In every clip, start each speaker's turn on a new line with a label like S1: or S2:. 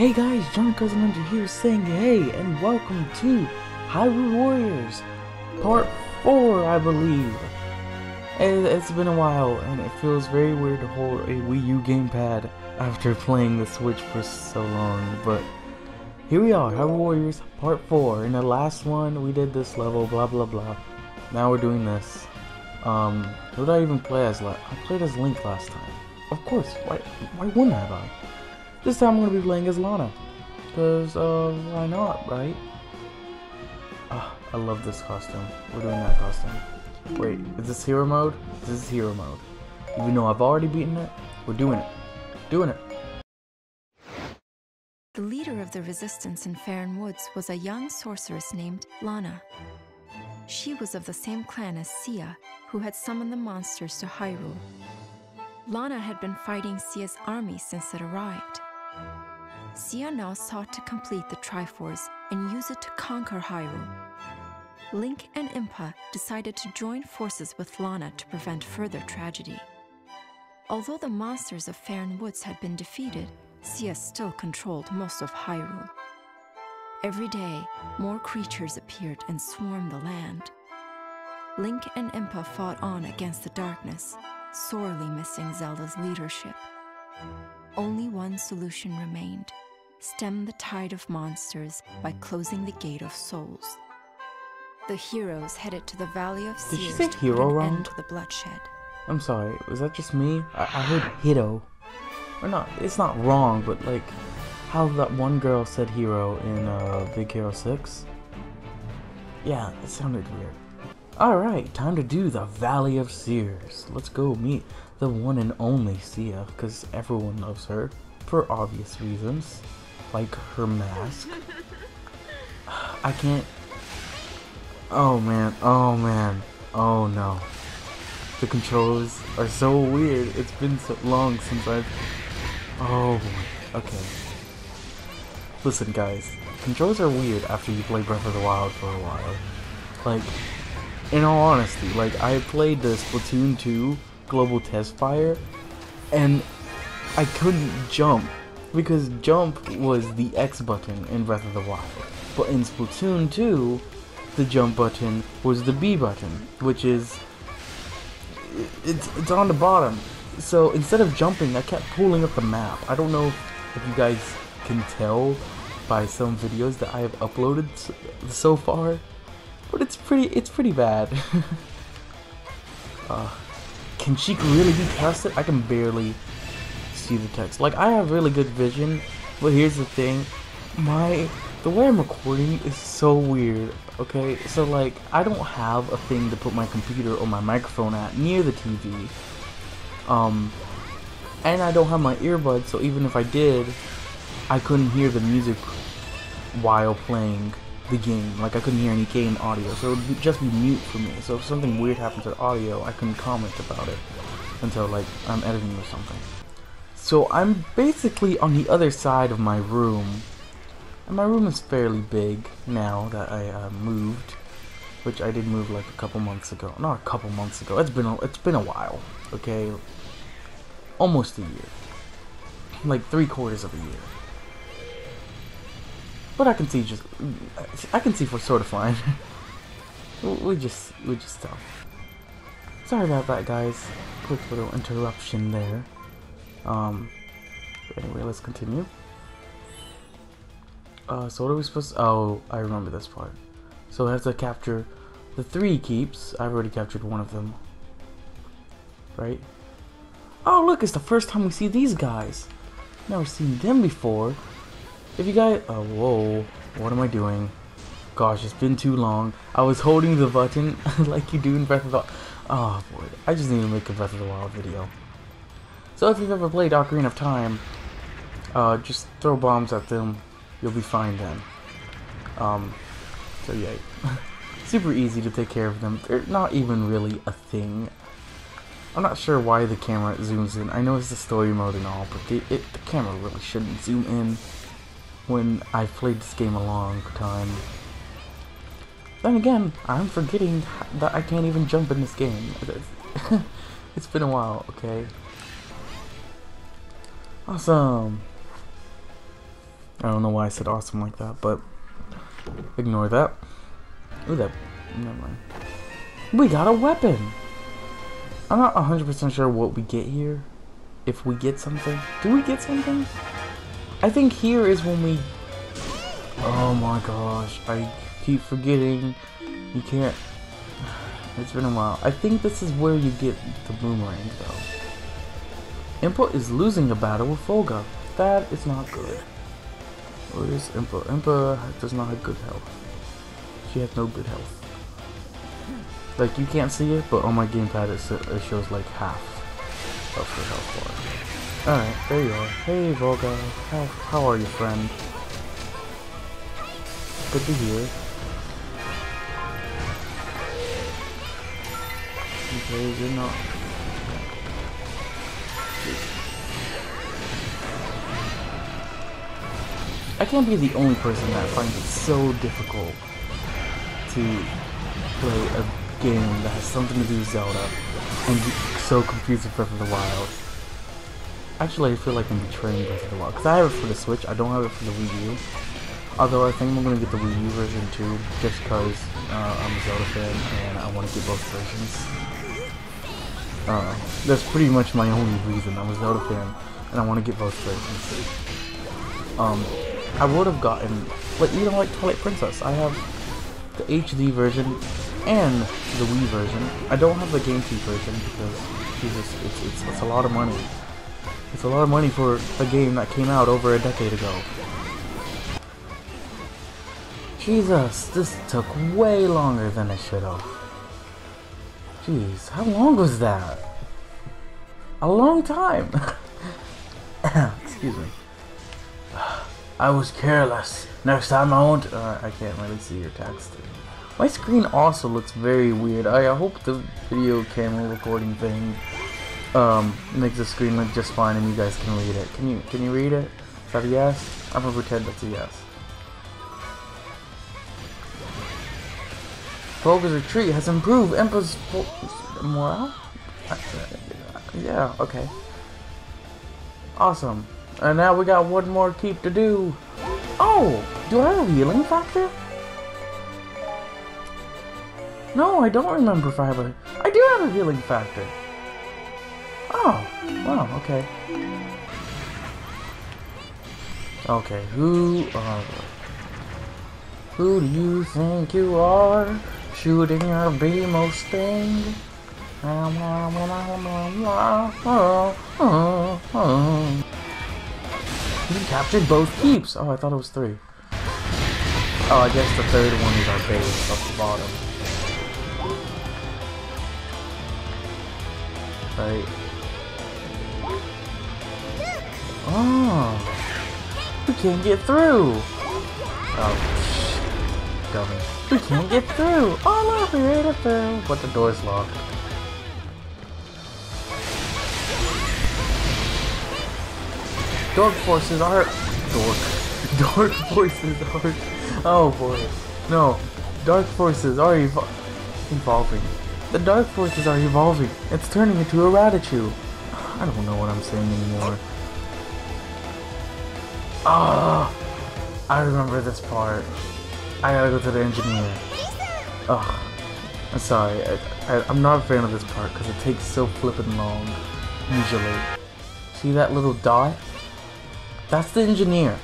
S1: Hey guys, John Cousin Ninja here saying hey and welcome to Hyrule Warriors Part 4, I believe. It, it's been a while and it feels very weird to hold a Wii U gamepad after playing the Switch for so long, but here we are, Hyrule Warriors Part 4. In the last one, we did this level, blah blah blah. Now we're doing this. Um, who did I even play as last? I played as Link last time. Of course, why, why wouldn't I? This time I'm gonna be playing as Lana. Cause, uh, why not, right? Ah, I love this costume. We're doing that costume. Wait, is this hero mode? This is hero mode. Even though I've already beaten it, we're doing it. Doing it.
S2: The leader of the resistance in Faron Woods was a young sorceress named Lana. She was of the same clan as Cia, who had summoned the monsters to Hyrule. Lana had been fighting Cia's army since it arrived. Cia now sought to complete the Triforce and use it to conquer Hyrule. Link and Impa decided to join forces with Lana to prevent further tragedy. Although the monsters of Faron Woods had been defeated, Cia still controlled most of Hyrule. Every day, more creatures appeared and swarmed the land. Link and Impa fought on against the darkness, sorely missing Zelda's leadership. Only one solution remained stem the tide of monsters by closing the Gate of Souls. The heroes headed to the Valley of
S1: Did
S2: Seers to
S1: hero
S2: put an end to the bloodshed.
S1: I'm sorry, was that just me? I, I heard Hito. Or not, it's not wrong, but like, how that one girl said hero in uh, Big Hero 6? Yeah, it sounded weird. Alright, time to do the Valley of Seers. Let's go meet the one and only Cia, because everyone loves her, for obvious reasons. Like her mask. I can't... Oh man, oh man, oh no. The controls are so weird. It's been so long since I've. Oh boy. Okay. Listen, guys. Controls are weird after you play Breath of the Wild for a while. Like, in all honesty, like I played the Splatoon 2 Global Test Fire, and I couldn't jump because jump was the X button in Breath of the Wild. But in Splatoon 2, the jump button was the B button, which is it's it's on the bottom. So instead of jumping, I kept pulling up the map. I don't know if you guys can tell by some videos that I have uploaded so far, but it's pretty it's pretty bad. uh, can she really be trusted? I can barely see the text. Like I have really good vision, but here's the thing, my the way I'm recording is so weird. Okay, so like I don't have a thing to put my computer or my microphone at near the TV. Um, and I don't have my earbuds, so even if I did, I couldn't hear the music while playing the game. Like I couldn't hear any game audio, so it would just be mute for me. So if something weird happened to the audio, I couldn't comment about it until like I'm editing or something. So I'm basically on the other side of my room. And my room is fairly big now that I uh, moved, which I did move like a couple months ago. Not a couple months ago. It's been a, it's been a while. Okay, almost a year, like three quarters of a year. But I can see just I can see for sort of fine. we just we just tell. Sorry about that, guys. Quick little interruption there. Um. Anyway, let's continue. Uh, so what are we supposed to... Oh, I remember this part. So we have to capture the three keeps. I've already captured one of them. Right? Oh, look, it's the first time we see these guys. Never seen them before. If you guys... Oh, whoa. What am I doing? Gosh, it's been too long. I was holding the button like you do in Breath of the... Oh, boy. I just need to make a Breath of the Wild video. So if you've ever played Ocarina of Time, uh, just throw bombs at them. You'll be fine then. Um, so yeah, super easy to take care of them. They're not even really a thing. I'm not sure why the camera zooms in. I know it's the story mode and all, but the, it, the camera really shouldn't zoom in when I've played this game a long time. Then again, I'm forgetting that I can't even jump in this game. it's been a while, okay? Awesome. I don't know why I said awesome like that, but ignore that. Ooh, that. Never mind. We got a weapon! I'm not 100% sure what we get here. If we get something. Do we get something? I think here is when we... Oh my gosh. I keep forgetting. You can't... It's been a while. I think this is where you get the boomerang, though. Impa is losing a battle with Volga. That is not good. Where is Impa? Impa does not have good health. She has no good health. Like, you can't see it, but on my gamepad it, it shows like half of her health bar. Alright, there you are. Hey, Volga. How, how are you, friend? Good to hear. Okay, you're not... I can't be the only person that finds it so difficult to play a game that has something to do with Zelda and be so Breath of the Wild. Actually, I feel like I'm betraying Breath of the Wild because I have it for the Switch. I don't have it for the Wii U. Although I think I'm gonna get the Wii U version too, just because uh, I'm a Zelda fan and I want to get both versions. Uh, that's pretty much my only reason. I'm a Zelda fan and I want to get both versions. Um, I would have gotten, like, you know, like Twilight Princess. I have the HD version and the Wii version. I don't have the GameCube version because Jesus, it's, it's, it's a lot of money. It's a lot of money for a game that came out over a decade ago. Jesus, this took way longer than it should have. Jeez, how long was that? A long time! Excuse me. I was careless. Next time I won't. Uh, I can't really see your text. My screen also looks very weird. I hope the video camera recording thing um, makes the screen look just fine and you guys can read it. Can you can you read it? Is that a yes? I'm gonna pretend that's a yes. Volga's retreat has improved Impa's morale? Yeah, okay. Awesome. And now we got one more keep to do. Oh! Do I have a healing factor? No, I don't remember if I have a... I do have a healing factor. Wow, okay. Okay, who are... Who do you think you are? Shooting your BMO sting? You captured both keeps! Oh, I thought it was three. Oh, I guess the third one is our base off the bottom. Right. Oh! We can't get through! Oh, dummy. We can't get through! We made it through! But the door's locked. Dork forces are dork. Dork forces are oh boy. No. Dark forces are evo evolving. The dark forces are evolving. It's turning into a Radichu. I don't know what I'm saying anymore. Oh, I remember this part. I gotta go to the engineer. Ugh. I'm sorry. I, I'm not a fan of this part because it takes so flippin' long. Usually. See that little dot? That's the engineer.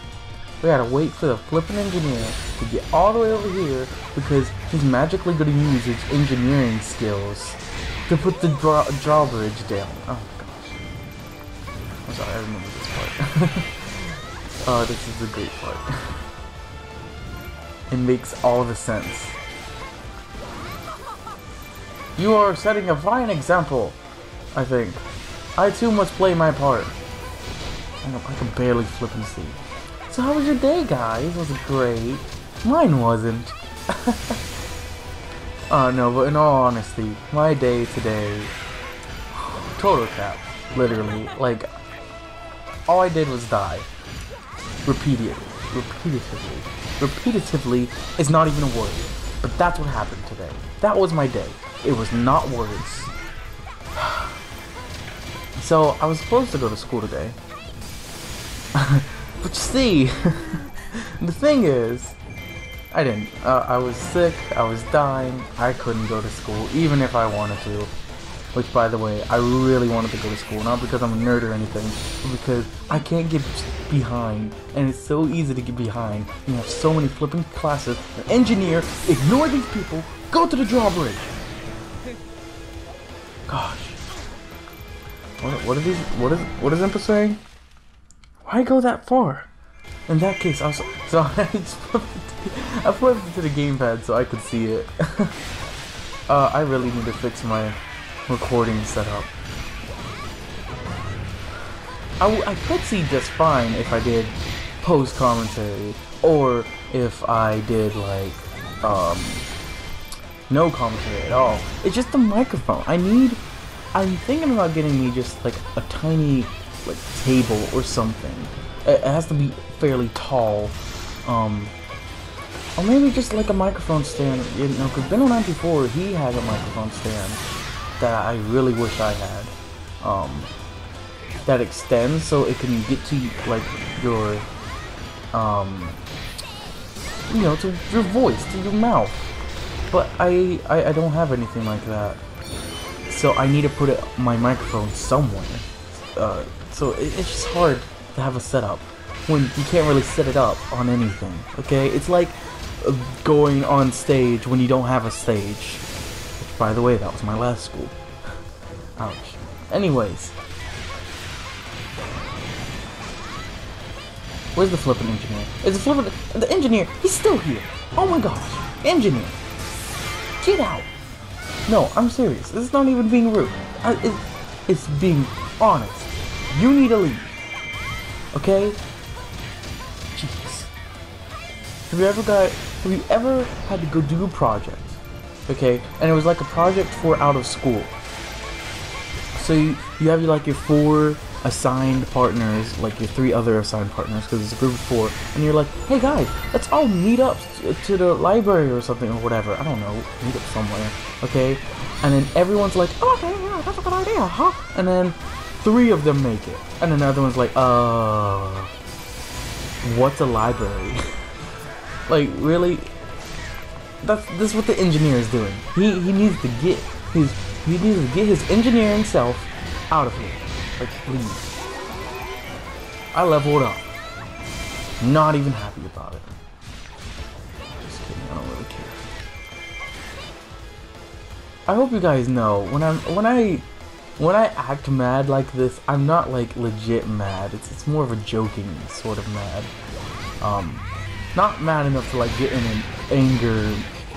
S1: We gotta wait for the flippin' engineer to get all the way over here because he's magically gonna use his engineering skills to put the draw drawbridge down. Oh gosh. I'm sorry, I remember this part. oh, this is a great part. it makes all the sense. You are setting a fine example, I think. I too must play my part. I can barely flip and see. So how was your day, guys? Was it great? Mine wasn't. Oh no, but in all honesty, my day today, total crap, literally. Like, all I did was die. Repeatedly. Repeatedly. Repetitively is not even a word. But that's what happened today. That was my day. It was not words. So, I was supposed to go to school today. But you see, the thing is, I didn't. Uh, I was sick, I was dying, I couldn't go to school, even if I wanted to. Which, by the way, I really wanted to go to school, not because I'm a nerd or anything, but because I can't get behind, and it's so easy to get behind. You have so many flipping classes. Engineer, ignore these people, go to the drawbridge. Gosh. What, what are these, what is, what is Impa saying? Why go that far? In that case, I was, so I flipped I flipped it to the gamepad so I could see it. uh, I really need to fix my recording setup. I, I could see just fine if I did post commentary or if I did like um no commentary at all. It's just the microphone. I need I'm thinking about getting me just like a tiny like table or something. It has to be fairly tall. Um or maybe just like a microphone stand, you know, because Benno94, he has a microphone stand that I really wish I had. Um, that extends so it can get to like your, um, you know, to your voice, to your mouth. But I, I, I don't have anything like that. So I need to put it, my microphone somewhere. Uh, so it, it's just hard to have a setup when you can't really set it up on anything. Okay, it's like going on stage when you don't have a stage. By the way, that was my last school. Ouch. Anyways. Where's the flipping engineer? Is the flipping... The engineer, he's still here. Oh my gosh. Engineer. Get out. No, I'm serious. This is not even being rude. I, it, it's being honest. You need to leave. Okay? Jeez. Have you ever got... Have you ever had to go do a project? Okay? And it was like a project for out of school. So you, you have like your four assigned partners, like your three other assigned partners, because it's a group of four, and you're like, hey guys, let's all meet up to the library or something or whatever. I don't know, meet up somewhere, okay? And then everyone's like, oh, okay, yeah, that's a good idea, huh? And then three of them make it, and another one's like, uh, what's a library? like, really? That's this is what the engineer is doing. He he needs to get his he needs to get his engineering self out of here. Like please. I leveled up. Not even happy about it. Just kidding, I don't really care. I hope you guys know when I'm when I when I act mad like this, I'm not like legit mad. It's it's more of a joking sort of mad. Um not mad enough to like get in an anger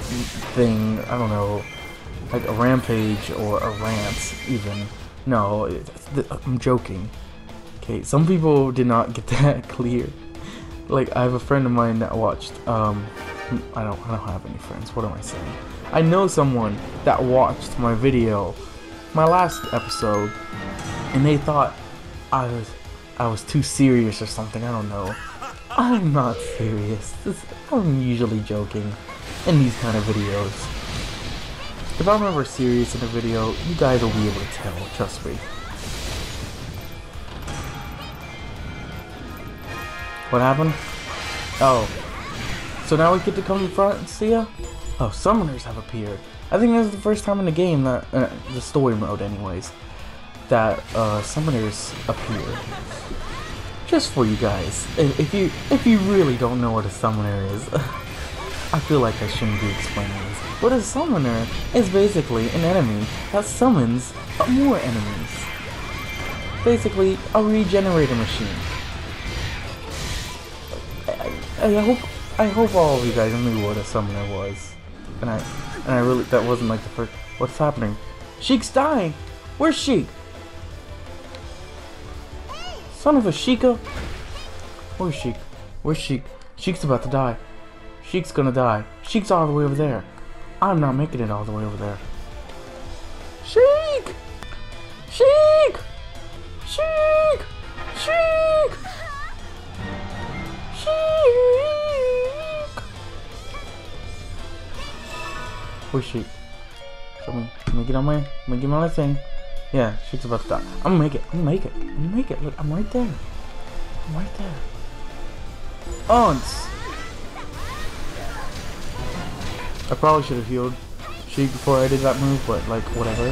S1: thing, I don't know, like a rampage or a rant even. No, I'm joking. Okay, some people did not get that clear. Like I have a friend of mine that watched um I don't I don't have any friends. What am I saying? I know someone that watched my video, my last episode, and they thought I was I was too serious or something. I don't know. I'm not serious. I'm usually joking in these kind of videos. If I'm ever serious in a video, you guys will be able to tell, trust me. What happened? Oh. So now we get to come in front and see ya? Oh, summoners have appeared. I think this is the first time in the game that, uh, the story mode anyways, that uh, summoners appear just for you guys. If you if you really don't know what a summoner is, I feel like I shouldn't be explaining this. But a summoner is basically an enemy that summons more enemies. Basically, a regenerator machine. I, I, I hope I hope all of you guys knew what a summoner was. And I and I really that wasn't like the first what's happening? Sheik's dying! Where's Sheik? Son of a Sheikah! Where's Sheik? Where's Sheik? Sheik's about to die. Sheik's gonna die. Sheik's all the way over there. I'm not making it all the way over there. Sheik! Sheik! Sheik! Sheik! Sheik! Where's Sheik? Show me. Let me get on my, let me get my thing. Yeah, Sheik's about to die. I'm gonna make it. I'm gonna make it. I'm gonna make it. Look, I'm right there. I'm right there. Once. I probably should have healed Sheik before I did that move, but like, whatever.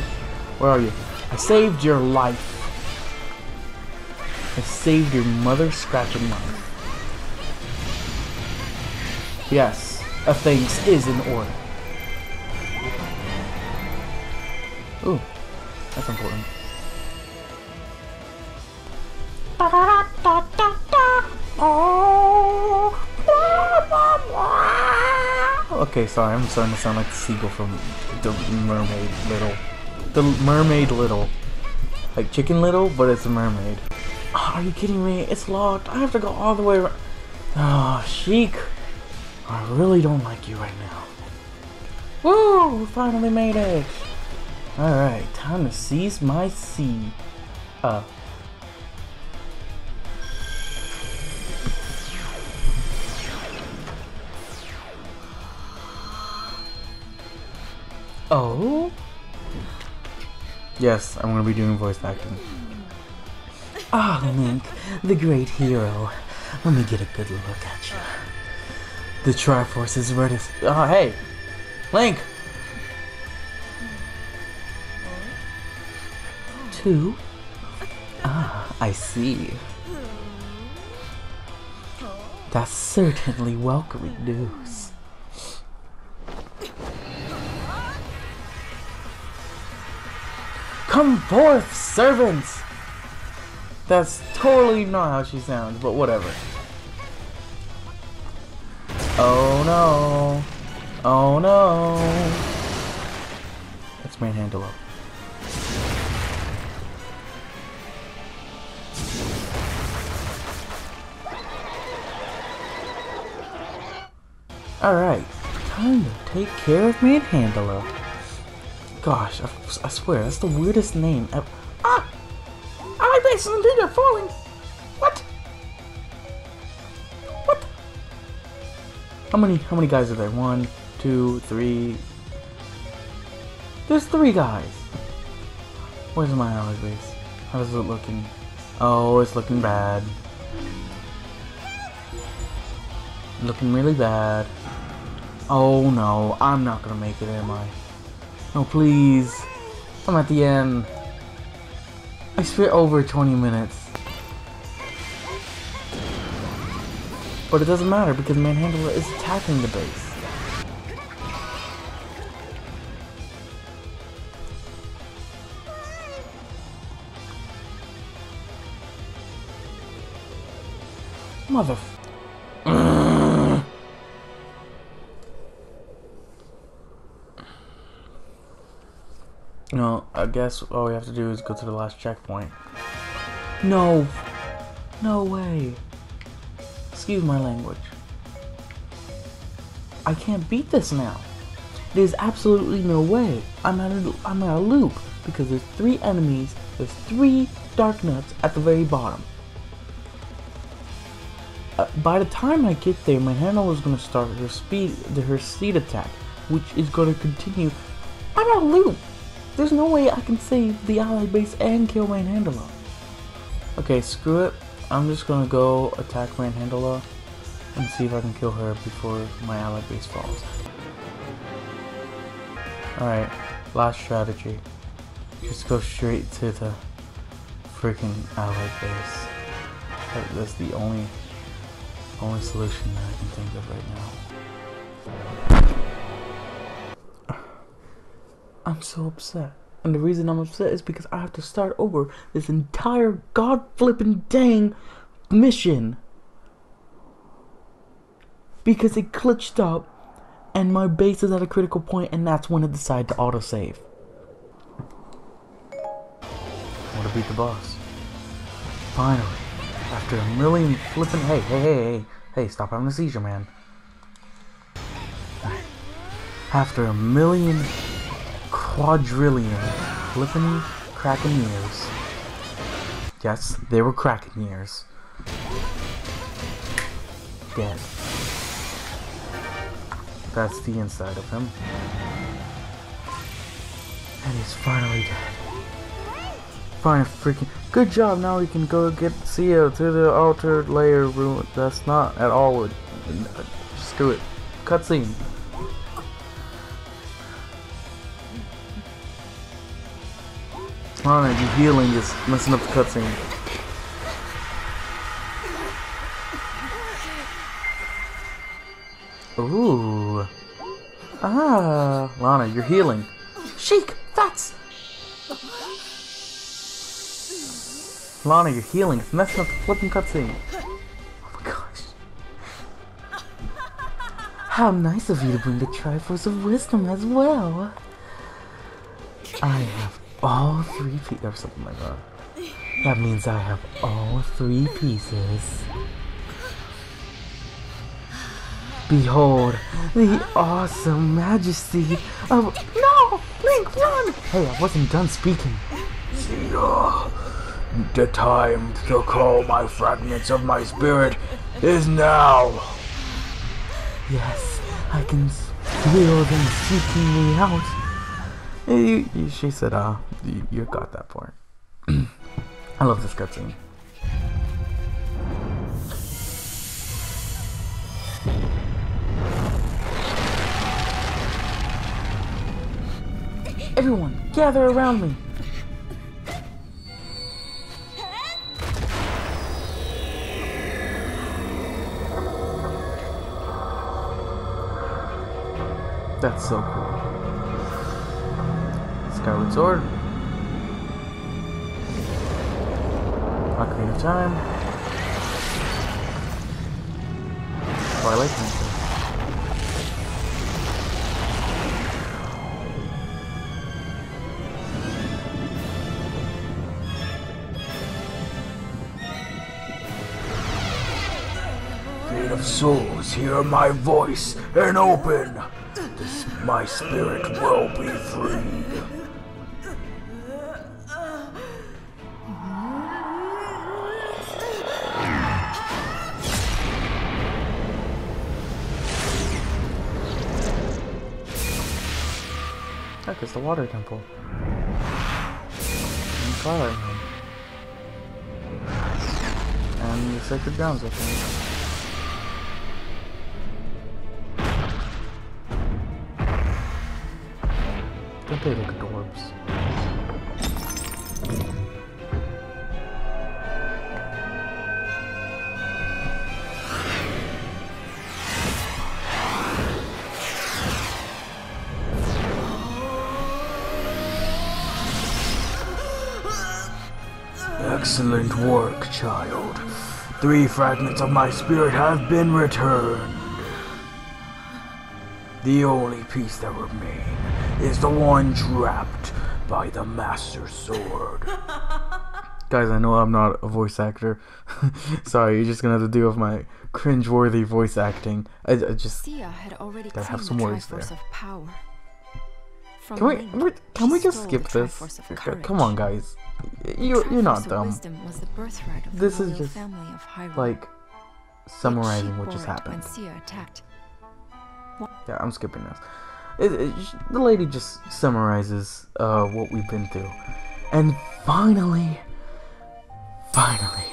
S1: Where are you? I saved your life. I saved your mother scratching life. Yes, a thanks is in order. Ooh, that's important. Okay, sorry, I'm starting to sound like the seagull from the Mermaid Little. The Mermaid Little. Like Chicken Little, but it's a mermaid. Oh, are you kidding me? It's locked. I have to go all the way around. Oh, Sheik. I really don't like you right now. Woo! Finally made it! Alright, time to seize my sea. Uh. Oh? Yes, I'm gonna be doing voice acting. Ah, Link, the great hero. Let me get a good look at you. The Triforce is ready. Oh, hey! Link! Two? Ah, I see. That's certainly welcoming news. Come forth, servants! That's totally not how she sounds, but whatever. Oh no. Oh no. Let's manhandle up. Alright, time to take care of Manhandla. Gosh, I, I, swear, that's the weirdest name ever. Ah! Like this indeed are falling! What? What? How many, how many guys are there? One, two, three... There's three guys! Where's my ally base? How's it looking? Oh, it's looking bad. Looking really bad. Oh no, I'm not gonna make it, am I? No, please. I'm at the end. I spent over 20 minutes. But it doesn't matter because Manhandla is attacking the base. Mother... guess all we have to do is go to the last checkpoint. No! No way! Excuse my language. I can't beat this now. There's absolutely no way. I'm at a, I'm at a loop because there's three enemies, there's three Darknuts at the very bottom. Uh, by the time I get there, Manhandla is going to start her speed, her speed attack, which is going to continue. I'm at a loop. There's no way I can save the ally base and kill Manhandla. Okay, screw it. I'm just gonna go attack Manhandla and see if I can kill her before my ally base falls. Alright, last strategy. Just go straight to the freaking ally base. That's the only only solution that I can think of right now. I'm so upset. And the reason I'm upset is because I have to start over this entire god flipping dang mission. Because it glitched up and my base is at a critical point and that's when it decided to autosave. I want to beat the boss. Finally. After a million flipping hey, hey, hey, hey, hey, stop having a seizure, man. After a million quadrillion flipping years. Yes, they were years. Dead. That's the inside of him. And he's finally dead. Fine, freaking good job. Now we can go get Cia to the altered layer room. That's not at all. What, screw it. Cutscene. Lana, your healing is messing up the cutscene. Ooh. Ah, Lana, you're healing. Sheik, that's. Lana, you're healing. It's messing up the flipping cutscene. Oh my gosh. How nice of you to bring the Triforce of Wisdom as well. I have all three pieces, or something like that. That means I have all three pieces. Behold the awesome majesty of. No! Link, run! Hey, I wasn't done speaking.
S3: Cia, the time to call my fragments of my spirit is now.
S1: Yes, I can feel them seeking me out. You, she said, uh, you, you got that part. I love this cutscene. Everyone, gather around me. That's so cool. Skyward Sword. Time. Twilight Princess.
S3: Gate of souls, hear my voice and open. This, my spirit will be freed.
S1: Heck, it's the water temple. And Twilight. And the Sacred Grounds, I think. Don't they look adorbs?
S3: Work, child. Three fragments of my spirit have been returned. The only piece that remains is the one trapped by the Master Sword.
S1: Guys, I know I'm not a voice actor. Sorry, you're just gonna have to deal with my cringe-worthy voice acting. I, I just
S2: Cia had already
S1: Gotta have
S2: claimed
S1: some
S2: the
S1: words there.
S2: of power. From
S1: can we
S2: Link,
S1: can we just skip this?
S2: Triforce of
S1: Okay, Come on, guys. You you're not dumb.
S2: Was the birthright of
S1: This is just,
S2: family of Hyrule.
S1: Like summarizing what just happened. Yeah, I'm skipping this. It, it, the lady just summarizes uh, what we've been through. And finally, finally,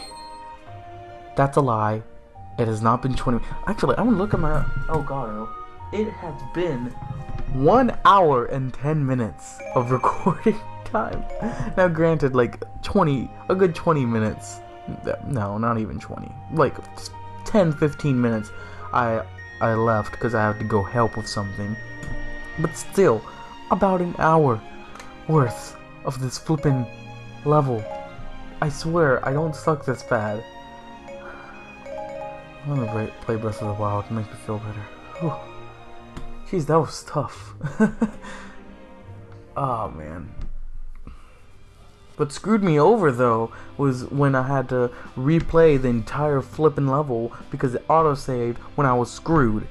S1: that's a lie. It has not been 20. Actually, I'm gonna look at my. Oh god, it has been one hour and 10 minutes of recording time. Now, granted, like 20, a good 20 minutes. No, not even 20. Like 10, 15 minutes. I I left because I had to go help with something. But still, about an hour worth of this flippin' level. I swear, I don't suck this bad. I'm gonna play- play Breath of the Wild to make me feel better. Whew. Jeez, that was tough. oh man. What screwed me over though was when I had to replay the entire flipping level because it autosaved when I was screwed.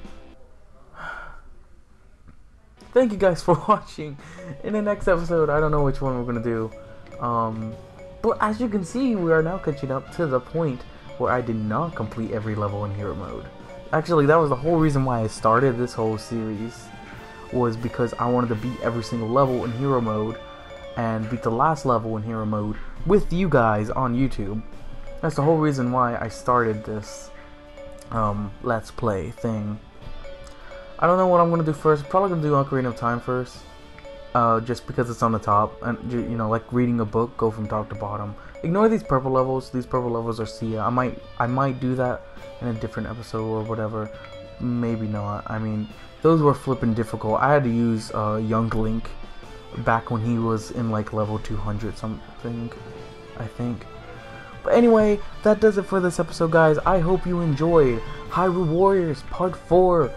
S1: Thank you guys for watching. In the next episode, I don't know which one we're gonna do. Um, but as you can see, we are now catching up to the point where I did not complete every level in hero mode. Actually, that was the whole reason why I started this whole series was because I wanted to beat every single level in hero mode and beat the last level in hero mode with you guys on YouTube. That's the whole reason why I started this um, Let's Play thing. I don't know what I'm gonna do first. Probably gonna do Ocarina of Time first, uh, just because it's on the top, and you know, like reading a book, go from top to bottom. Ignore these purple levels. These purple levels are Cia. I might, I might do that in a different episode or whatever. Maybe not. I mean, those were flipping difficult. I had to use uh, Young Link back when he was in like level 200 something, I think. But anyway, that does it for this episode, guys. I hope you enjoyed Hyrule Warriors Part 4.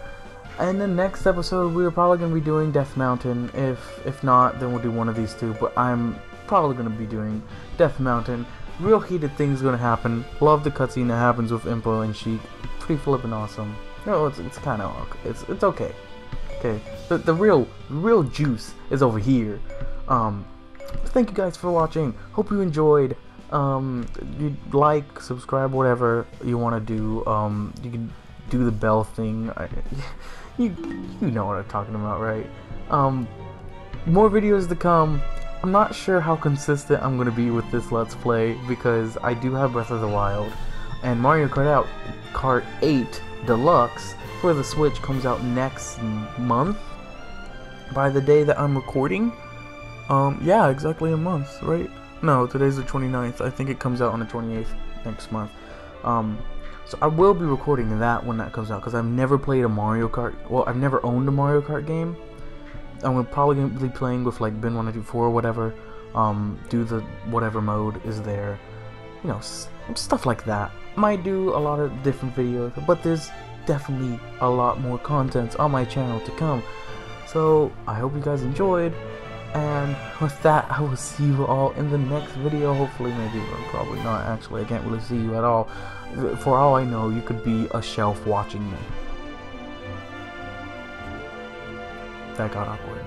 S1: And the next episode, we're probably going to be doing Death Mountain. If if not, then we'll do one of these two. But I'm probably going to be doing Death Mountain. Real heated things going to happen. Love the cutscene that happens with Impa and Sheik. Pretty flippin' awesome. No, it's, it's kind of it's it's okay. Okay, the the real real juice is over here. Um, thank you guys for watching. Hope you enjoyed. Um, you like, subscribe, whatever you want to do. Um, you can do the bell thing. I, you you know what I'm talking about, right? Um, more videos to come. I'm not sure how consistent I'm gonna be with this Let's Play because I do have Breath of the Wild and Mario Kart Out Kart 8 Deluxe for the Switch comes out next month. By the day that I'm recording, um, yeah, exactly a month, right? No, today's the 29th. I think it comes out on the 28th next month. Um, so I will be recording that when that comes out because I've never played a Mario Kart. Well, I've never owned a Mario Kart game. I'm probably gonna be playing with like Ben 124 or whatever. Um, do the whatever mode is there. You know, stuff like that. Might do a lot of different videos, but there's definitely a lot more content on my channel to come. So I hope you guys enjoyed. And with that, I will see you all in the next video. Hopefully, maybe, or probably not. Actually, I can't really see you at all. For all I know, you could be a shelf watching me. That got awkward.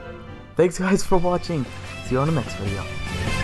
S1: Thanks guys for watching. See you on the next video.